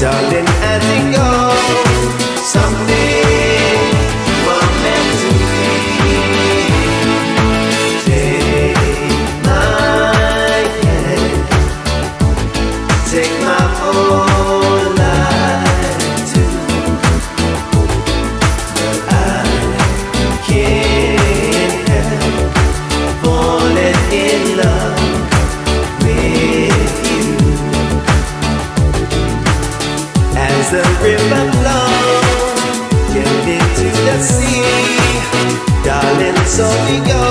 Darling, as it goes, we're meant to be. Take my hand, take my whole life too. But I can't falling in love As the river flows, get into the sea, darling, so we go.